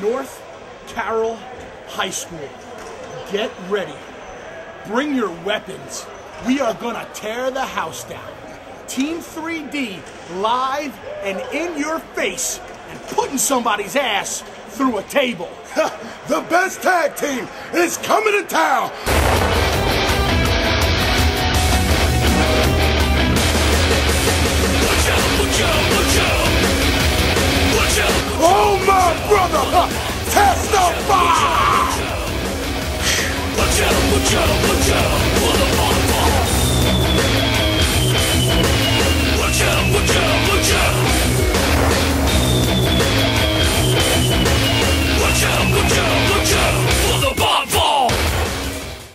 North Carroll High School. Get ready. Bring your weapons. We are gonna tear the house down. Team 3D live and in your face and putting somebody's ass through a table. the best tag team is coming to town. Joe, Joe.